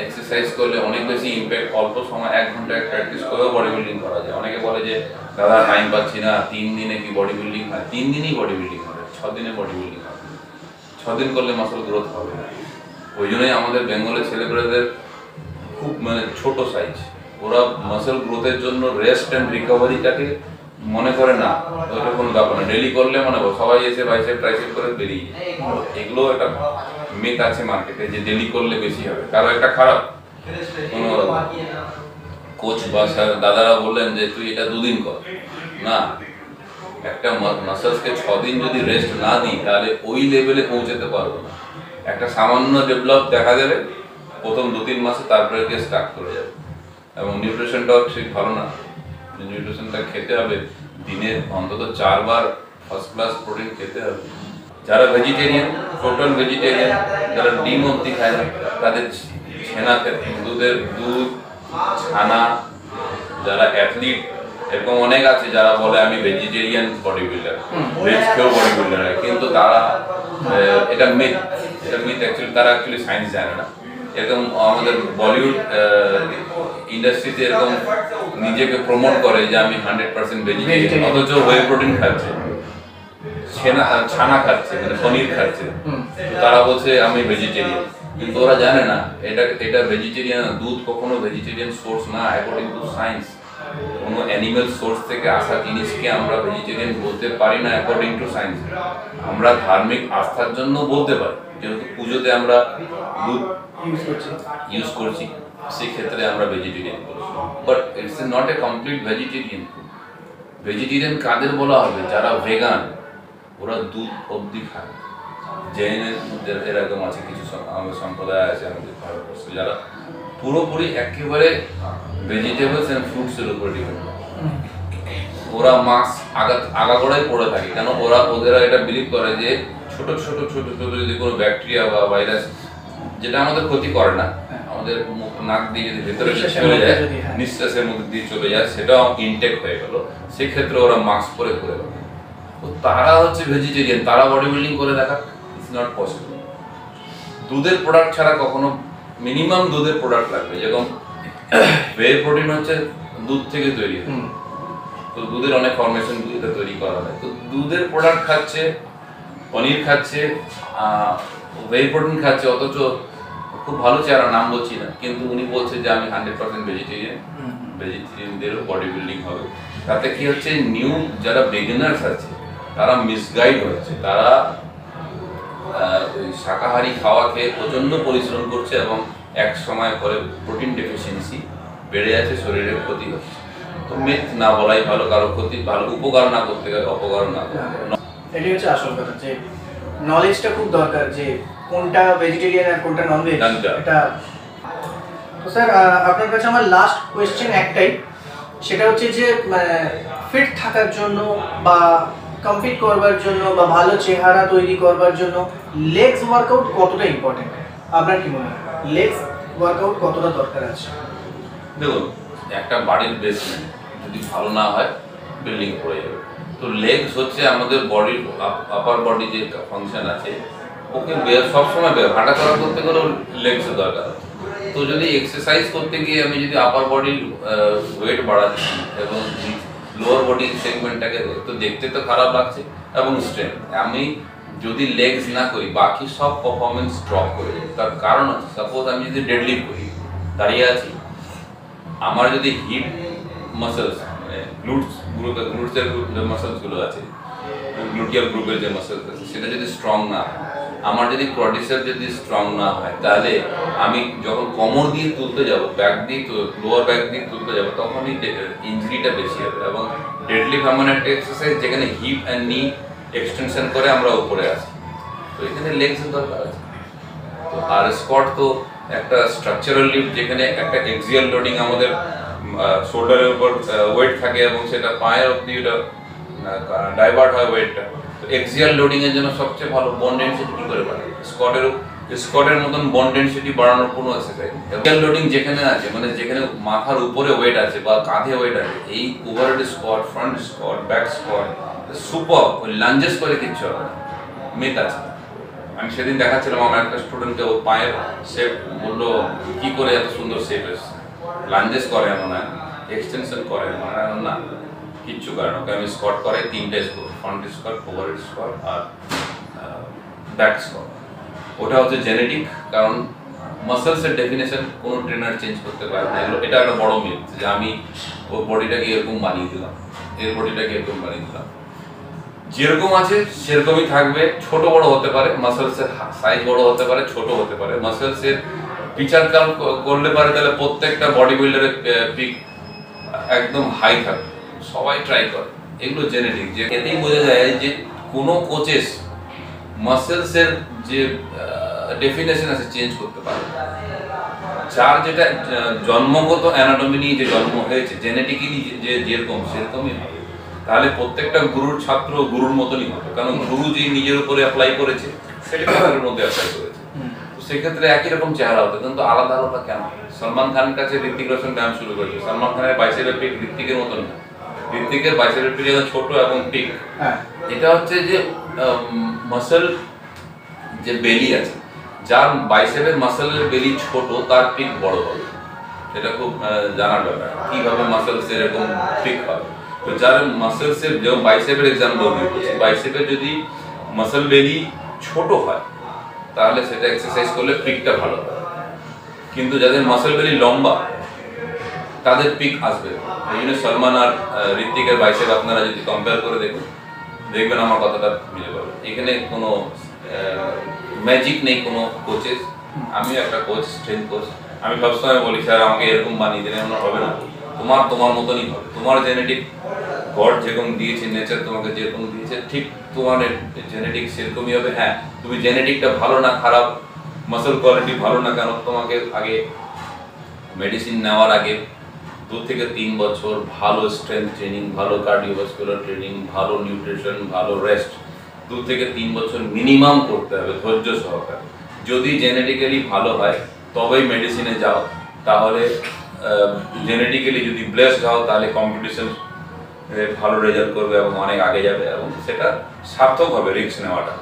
এক্সারসাইজ করলে অনেক বেশি ইম্প্যাক্ট অল্প সময় এক ঘণ্টা প্র্যাকটিস করেও বডি বিল্ডিং করা যায়। অনেকে বলে যে দাদা টাইম পাচ্ছি না তিন দিনে কি বডি বিল্ডিং হয়? তিন দিনই বডি বিল্ডিং হবে ছ দিনে বডি বিল্ডিং হবে। ছ দিন করলে মাসল গ্রোথ হবে। ওই জন্যই আমাদের বেঙ্গলের ছেলেপেলেদের খুব মানে ছোট সাইজ ওরা মাসেল গ্রোথের জন্য রেস্ট অ্যান্ড রিকভারিটাকে মনে করে না ওটা কোনো ব্যাপার না। ডেলি করলে মানে সবাই এসে বাইসেপ ট্রাইসেপ করে বেরিয়ে যায়। এগুলো একটা মেথ আছে মার্কেটে যে ডেলি করলে বেশি হবে। কারও একটা খারাপ কোনো কোচ বা স্যার দাদারা বললেন যে তুই এটা দুদিন কর। না একটা মাসেলসকে ছ দিন যদি রেস্ট না দিই, তাহলে ওই লেভেলে পৌঁছাতে পারব না। একটা সামান্য ডেভেলপ দেখা যাবে, প্রথম দু তিন মাসে তারপরে গিয়ে স্টার্ট করে যাবে। এবং নিউট্রিশনটাও ঠিক ভালো না। নিউট্রিশনটা খেতে হবে, দিনে অন্তত চারবার ফার্স্ট ক্লাস প্রোটিন খেতে হবে। যারা ভেজিটেরিয়ান টোটাল ভেজিটেরিয়ান যারা ডিম অব্দি খায় না, তাদের ছেনা খেতে দুধের দুধ, ছানা, যারা অ্যাথলিট এরকম অনেক আছে যারা বলে আমি ভেজিটেরিয়ান বডি বিল্ডার ভেজ খেয়েও বডি বিল্ডার কিন্তু তারা এটা মিথ এটা মিথ অ্যাকচুয়ালি তারা অ্যাকচুয়ালি সায়েন্স জানে না। এরকম আমাদের বলিউড ইন্ডাস্ট্রিতে এরকম নিজেকে প্রমোট করে যে আমি হান্ড্রেড পার্সেন্ট ভেজিটেরিয়ান। অথচ ওয়ে প্রোটিন খাচ্ছে। ছানা ছানা খাচ্ছে মানে পনির খাচ্ছে। তারা বলছে আমি ভেজিটেরিয়ান কিন্তু ওরা জানে না এটা এটা ভেজিটেরিয়ান দুধ কখনো ভেজিটেরিয়ান সোর্স না অ্যাকর্ডিং টু সায়েন্স কোনো অ্যানিমেল সোর্স থেকে আসা জিনিসকে আমরা ভেজিটেরিয়ান বলতে পারি না অ্যাকর্ডিং টু সায়েন্স আমরা ধার্মিক আস্থার জন্য বলতে পারি যেহেতু পুজোতে আমরা দুধ ইউজ করছি। ইউজ করছি সেক্ষেত্রে আমরা vegetarian but it's a not a complete vegetarian vegetarian কাদের বলা হবে? যারা ভেগান ওরা দুধ অবধি খায়। জৈনের এরকম আছে কিছু আমাদের সম্প্রদায় আছে আমাদের ভারতবর্ষে যারা পুরোপুরি একেবারে ভেজিটেবলস অ্যান্ড ফ্রুটসের উপর ডিপেন্ড ওরা মাছ আগা আগাগোড়াই পড়ে থাকে কেন ওরা ওদেরা এটা বিলিভ করে যে ছোট ছোট ছোট ছোট যদি কোনো ব্যাকটেরিয়া বা ভাইরাস যেটা আমাদের ক্ষতি করে না আমাদের মুখ নাক দিয়ে যদি ভেতরে চলে মধ্যে যায় হ্যাঁ। নিঃশ্বাসের মধ্যে দিয়ে চলে যায় সেটাও ইনটেক হয়ে গেল। সেক্ষেত্রে ওরা মাস্ক পরে করে গেল তো তারা হচ্ছে ভেজিটেরিয়ান তারা বডি বিল্ডিং করে দেখা ইটস নট পসিবল দুধের প্রোডাক্ট ছাড়া কখনো মিনিমাম দুধের প্রোডাক্ট লাগবে। যেরকম বে প্রোটিন হচ্ছে দুধ থেকে তৈরি হয়। তো দুধের অনেক ফরমেশন দুধে তৈরি করা হয়। তো দুধের প্রোডাক্ট খাচ্ছে পনির খাচ্ছে ওয়ে প্রোটিন খাচ্ছে অথচ খুব ভালো চেহারা নাম বলছি না কিন্তু উনি বলছে যে আমি হান্ড্রেড পার্সেন্ট ভেজিটেরিয়ান। ভেজিটেরিয়ানদেরও বডি বিল্ডিং হবে। তাতে কি হচ্ছে নিউ যারা বিগিনার্স আছে তারা মিসগাইড হচ্ছে। তারা ওই শাকাহারি খাওয়া খেয়ে প্রচণ্ড পরিশ্রম করছে এবং এক সময় পরে প্রোটিন ডেফিসিয়েন্সি বেড়ে যাচ্ছে শরীরের ক্ষতি হচ্ছে। তো মিথ না বলাই ভালো কারও ক্ষতি ভালো উপকার না করতে গেলে অপকার না। এটাই হচ্ছে আসল কথা যে নলেজটা খুব দরকার যে কোনটা ভেজিটেরিয়ান আর কোনটা নন ভেজ এটা। তো স্যার আপনার কাছে আমার লাস্ট কোয়েশ্চেন একটাই সেটা হচ্ছে যে ফিট থাকার জন্য বা কমপ্লিট করবার জন্য বা ভালো চেহারা তৈরি করবার জন্য লেগস ওয়ার্কআউট কতটা ইম্পর্টেন্ট আপনার কি মনে হয়? লেগস ওয়ার্কআউট কতটা দরকার আছে? দেখুন, একটা বাড়ির বেসমেন্ট যদি ভালো না হয় বিল্ডিং পড়ে যাবে। তো লেগস হচ্ছে আমাদের বডির আপার বডি যে ফাংশন আছে, ওকে সবসময় বে- হাঁটাচলা করতে গেলেও লেগস দরকার তো যদি এক্সারসাইজ করতে গিয়ে আমি যদি আপার বডির ওয়েট বাড়াচ্ছি এবং লোয়ার বডি সেগমেন্টটাকে তো দেখতে তো খারাপ লাগছে এবং স্ট্রেংথ আমি যদি লেগস না করি, বাকি সব পারফরমেন্স ড্রপ করে যায় তার কারণ হচ্ছে সাপোজ আমি যদি ডেডলিফ করি, দাঁড়িয়ে আছি, আমার যদি হিপ মাসেলস মানে গ্লুটস গ্রুপের গ্লুটসের যে মাসেলসগুলো আছে গ্লুটিয়াল গ্রুপের যে মাসেলস আছে, সেটা যদি স্ট্রং না হয় আমার যদি ক্রডিসেপ যদি স্ট্রং না হয়, তাহলে আমি যখন কোমর দিয়ে তুলতে যাব ব্যাক দিয়ে লোয়ার ব্যাক দিয়ে তুলতে যাব, তখনই ইঞ্জুরিটা বেশি হবে এবং ডেডলিফট এমন একটা এক্সারসাইজ যেখানে হিপ অ্যান্ড নি এক্সটেনশন করে আমরা উপরে আসি তো এখানে লেগসের দরকার আছে। তো আর স্কোয়াট তো একটা স্ট্রাকচারাল লিফট যেখানে একটা এক্সিয়াল লোডিং আমাদের শোল্ডারের উপর ওয়েট থাকে এবং সেটা পায়ের অব্দি ওটা ডাইভার্ট হয় ওয়েটটা এক্সিয়াল লোডিং এর জন্য সবচেয়ে ভালো বন ডেনসিটি কি করে বাড়ে স্কটের স্কটের মতন বন ডেনসিটি বাড়ানোর কোনো এক্সারসাইজ এক্সিয়াল লোডিং যেখানে আছে মানে যেখানে মাথার উপরে ওয়েট আছে বা কাঁধে ওয়েট আছে, এই overhead squat front squat back squat super ওই লাঞ্জেস করে কিচ্ছু হবে মেথ আছে। আমি সেদিন দেখাচ্ছিলাম, আমার একটা স্টুডেন্টকে ও পায়ের শেপ বলল, কি করে এত সুন্দর শেপ এসছে? লাঞ্জেস করে এমন না এক্সটেনশন করে এমন না। কিচ্ছু কারণ ওকে আমি স্কট করে তিনটে squat front squat over squat আর ব্যাক স্কট ওটা হচ্ছে জেনেটিক কারণ মাসেলসের ডেফিনেশন কোনো ট্রেনার চেঞ্জ করতে পারে না। এগুলো, এটা একটা বড় মিথ যে আমি ওর বডিটাকে এরকম বানিয়ে দিলাম, এর বডিটাকে এরকম বানিয়ে দিলাম। যেরকম আছে সেরকমই থাকবে, ছোট বড় হতে পারে মাসেলসের সাইজ বড় হতে পারে, ছোট হতে পারে। মাসেলসের কাল করলে পারে তাহলে প্রত্যেকটা বডি বিল্ডারের পিক একদম হাই থাকবে। সবাই ট্রাই করে। এগুলো জেনেটিক যে এতেই বোঝা যায় যে কোনো কোচেস মাসেলসের যে ডেফিনেশন আছে চেঞ্জ করতে পারে। যার যেটা জন্মগত অ্যানাটমি নিয়ে যে জন্ম হয়েছে জেনেটিক্যালি যে যেরকম সেরকমই হবে। তাহলে প্রত্যেকটা গুরুর ছাত্র গুরুর মতনই হবে। কারণ গুরু যে নিজের উপরে অ্যাপ্লাই করেছে সেটা মধ্যে অ্যাপ্লাই করেছে। তো সেক্ষেত্রে একই রকম চেহারা হতো কিন্তু আলাদা আলাদা কেন? সলমান খানের কাছে ঋতিক রোশন ব্যায়াম শুরু করেছে। সলমান খানের বাইসেপের পিক ঋতিকের মতন না। ঋতিকের বাইসেপের পিক যেমন ছোট এবং পিক হ্যাঁ। এটা হচ্ছে যে মাসেল যে বেলি আছে যার বাইসেপের মাসেলের বেলি ছোট তার পিক বড় হবে। এটা খুব আহ, জানার ব্যাপার। কীভাবে মাসেলস এরকম পিক হবে? তো যার মাসেলসের যেমন বাইসেপের এক্সাম্পল দিচ্ছি বাইসেপের যদি মাসেল বেলি ছোট হয় তাহলে সেটা এক্সারসাইজ করলে পিকটা ভালো হবে। কিন্তু যাদের মাসেল বেলি লম্বা তাদের পিক আসবে। এই জন্য সলমান আর ঋত্বিকের বাইসেপ আপনারা যদি কম্পেয়ার করে দেখুন, দেখবেন আমার কথাটা মিলে পাবে এখানে কোনো ম্যাজিক নেই কোনো কোচেস আমিও একটা কোচ স্ট্রেংথ কোচ আমি সবসময় বলি, স্যার, আমাকে এরকম বানিয়ে দিলে আমার হবে না। তোমার তোমার মতনই হবে। তোমার জেনেটিক গড যেরকম দিয়েছে নেচার তোমাকে যেরকম দিয়েছে, ঠিক তোমার জেনেটিক সেরকমই হবে। হ্যাঁ তুমি জেনেটিকটা ভালো না খারাপ মাসল কোয়ালিটি ভালো না কেন তোমাকে আগে মেডিসিন নেওয়ার আগে দু থেকে তিন বছর ভালো স্ট্রেংথ ট্রেনিং ভালো কার্ডিওভাস্কুলার ট্রেনিং ভালো নিউট্রিশন ভালো রেস্ট দু থেকে তিন বছর মিনিমাম করতে হবে ধৈর্য সহকারে। যদি জেনেটিক্যালি ভালো হয় তবেই মেডিসিনে যাও। তাহলে জেনেটিক্যালি যদি ব্লেসড হও তাহলে কম্পিটিশন ভালো রেজাল্ট করবে এবং অনেক আগে যাবে এবং সেটা সার্থক হবে রিস্ক নেওয়াটা।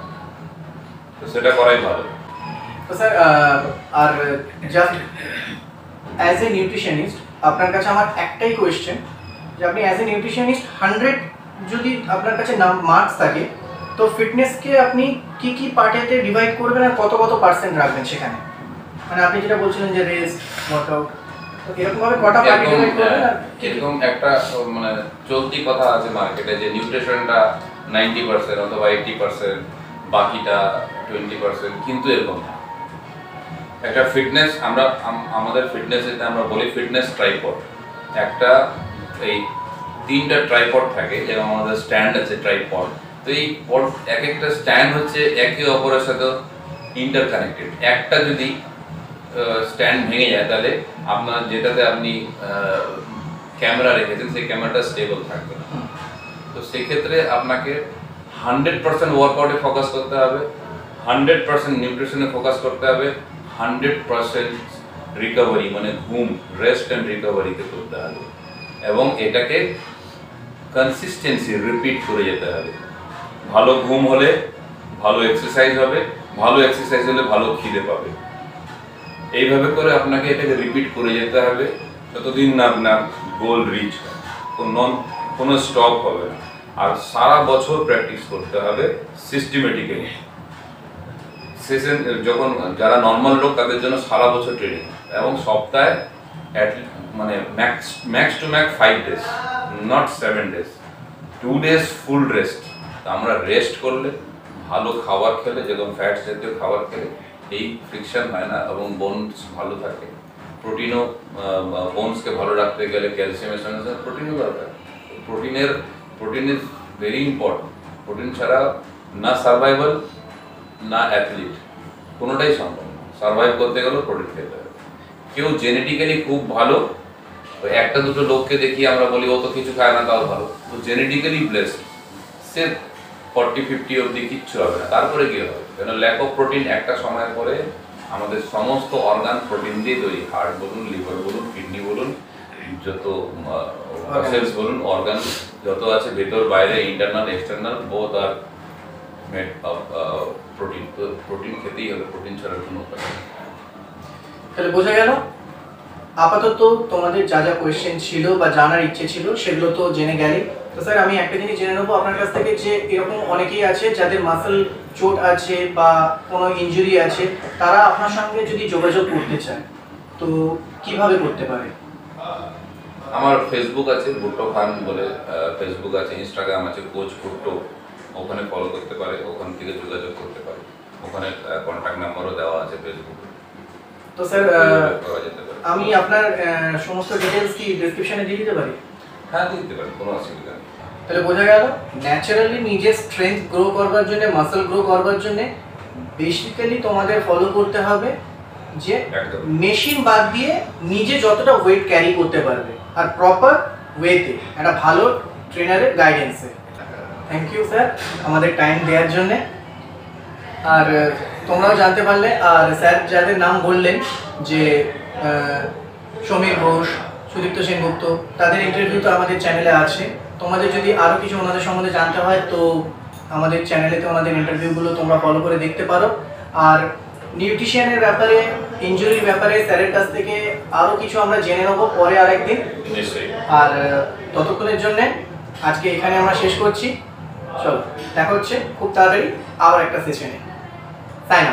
তো সেটা করাই ভালো। তো স্যার আহ, আর জাস্ট অ্যাজ এ নিউট্রিশনিস্ট আপনার কাছে আমার একটাই কোয়েশ্চেন যে আপনি অ্যাজ এ নিউট্রিশনিস্ট হান্ড্রেড যদি আপনার কাছে নাম মার্কস থাকে তো ফিটনেসকে আপনি কি কি পার্টেতে ডিভাইড করবেন আর কত কত পার্সেন্ট রাখবেন সেখানে? মানে আপনি যেটা বলছিলেন যে রেস ওয়ার্কআউট এরকম একটা মানে চলতি কথা আছে মার্কেটে যে নিউট্রিশনটা নাইনটি পার্সেন্ট অথবা এইটি পার্সেন্ট বাকিটা টোয়েন্টি পার্সেন্ট কিন্তু এরকম না। একটা ফিটনেস আমরা আমাদের ফিটনেস যেটা আমরা বলি ফিটনেস ট্রাইপড একটা এই তিনটা ট্রাইপড থাকে, যেমন আমাদের স্ট্যান্ড আছে ট্রাইপড তো এই পড এক একটা স্ট্যান্ড হচ্ছে একে অপরের সাথে ইন্টারকানেক্টেড একটা যদি স্ট্যান্ড ভেঙে যায়, তাহলে আপনার যেটাতে আপনি ক্যামেরা রেখেছেন, সেই ক্যামেরাটা স্টেবল থাকবে না। তো সেক্ষেত্রে আপনাকে হান্ড্রেড পার্সেন্ট ওয়ার্কআউটে ফোকাস করতে হবে হান্ড্রেড পার্সেন্ট নিউট্রিশনে ফোকাস করতে হবে হান্ড্রেড পার্সেন্ট রিকভারি মানে ঘুম রেস্ট অ্যান্ড রিকভারিতে করতে হবে। এবং এটাকে কনসিস্টেন্সি রিপিট করে যেতে হবে। ভালো ঘুম হলে ভালো এক্সারসাইজ হবে, ভালো এক্সারসাইজ হলে ভালো খিদে পাবে। এইভাবে করে আপনাকে এটাকে রিপিট করে যেতে হবে। যতদিন না আপনার গোল রিচ কোনো কোনো স্টপ হবে না। আর সারা বছর প্র্যাকটিস করতে হবে সিস্টেমেটিক্যালি সেশন যখন যারা নর্মাল লোক, তাদের জন্য সারা বছর ট্রেনিং এবং সপ্তাহে মানে max max to max five days not seven days two days full rest আমরা রেস্ট করলে, ভালো খাবার খেলে, যেরকম ফ্যাটস জাতীয় খাবার খেলে, এই ফ্রিকশন হয় না এবং বোনস ভালো থাকে। প্রোটিনও বোনসকে ভালো রাখতে গেলে ক্যালসিয়ামের সঙ্গে সঙ্গে প্রোটিনও দরকার। প্রোটিনের protein is very important protein ছাড়া না সার্ভাইভাল না অ্যাথলিট কোনোটাই সম্ভব না। সার্ভাইভ করতে গেলেও প্রোটিন খেতে হবে। কেউ জেনেটিক্যালি খুব ভালো একটা দুটো লোককে দেখি আমরা বলি, ও তো কিছু খায় না, তাও ভালো। তো genetically blessed say forty fifty অবধি কিচ্ছু হবে না। তারপরে কী হবে? কেন ল্যাক অফ প্রোটিন একটা সময়ের পরে আমাদের সমস্ত অর্গান প্রোটিন দিয়ে তৈরি। হার্ট বলুন লিভার বলুন কিডনি বলুন, যত সেলস বলুন অর্গান যত আছে, ভেতর, বাইরে internal external both are made protein তো প্রোটিন খেতেই হবে প্রোটিন ছাড়া কোনো উপায় তাহলে বোঝা গেল? আপাতত তোমাদের যা যা কোয়েশ্চেন ছিল বা জানার ইচ্ছে ছিল সেগুলো তো জেনে গেলে। তো স্যার আমি একটা জিনিস জেনে নেব আপনার কাছ থেকে যে এরকম অনেকেই আছে যাদের মাসেল চোট আছে বা কোনো ইনজুরি আছে তারা আপনার সঙ্গে যদি যোগাযোগ করতে চায় তো কীভাবে করতে পারে? আমার ফেসবুক আছে ভুট্টো খান বলে ফেসবুক আছে ইনস্টাগ্রাম আছে কোচ ভুট্টো ওখানে ফলো করতে পারে ওখান থেকে যোগাযোগ করতে পারে। ওখানে কন্ট্যাক্ট নাম্বারও দেওয়া আছে ফেসবুকে তো স্যার আমি আপনার সমস্ত ডিটেলস কি ডেসক্রিপশনে দিয়ে দিতে পারি? হ্যাঁ দিয়ে দিতে পারে কোনো অসুবিধা নেই। তাহলে বোঝা গেল ন্যাচারালি নিজের স্ট্রেংথ গ্রো করবার জন্য মাসেল গ্রো করবার জন্য বেসিক্যালি তোমাদের ফলো করতে হবে যে মেশিন বাদ দিয়ে নিজে যতটা ওয়েট ক্যারি করতে পারবে আর প্রপার ওয়েতে একটা ভালো ট্রেনারের গাইডেন্সে থ্যাংক ইউ স্যার আমাদের টাইম দেওয়ার জন্যে। আর তোমরাও জানতে পারলে আর স্যার যাদের নাম বললেন যে সমীর ঘোষ সুদীপ্ত সেনগুপ্ত তাদের ইন্টারভিউ তো আমাদের চ্যানেলে আছে। তোমাদের যদি আরও কিছু ওনাদের সম্বন্ধে জানতে হয় তো আমাদের চ্যানেলেতে ওনাদের ইন্টারভিউগুলো তোমরা ফলো করে দেখতে পারো। আর নিউট্রিশনের ব্যাপারে ইনজুরির ব্যাপারে স্যারের কাছ থেকে আরও কিছু আমরা জেনে নেব পরে আরেকদিন। আর ততক্ষণের জন্যে আজকে এখানে আমরা শেষ করছি। চলো দেখা হচ্ছে খুব তাড়াতাড়ি আবার একটা সেশনে তাই না